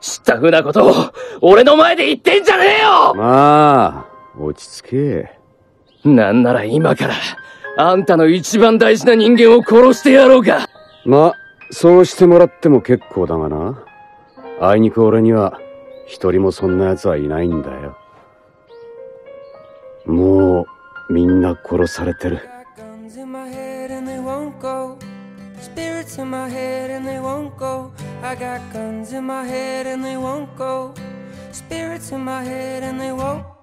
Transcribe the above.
知ったふうなことを、俺の前で言ってんじゃねえよまあ、落ち着け。なんなら今から、あんたの一番大事な人間を殺してやろうか。ま、そうしてもらっても結構だがな。あいにく俺には、一人もそんな奴はいないんだよ。もう、みんな殺されてる。I got guns in my head and they won't go. Spirits in my head and they won't.